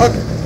Okay.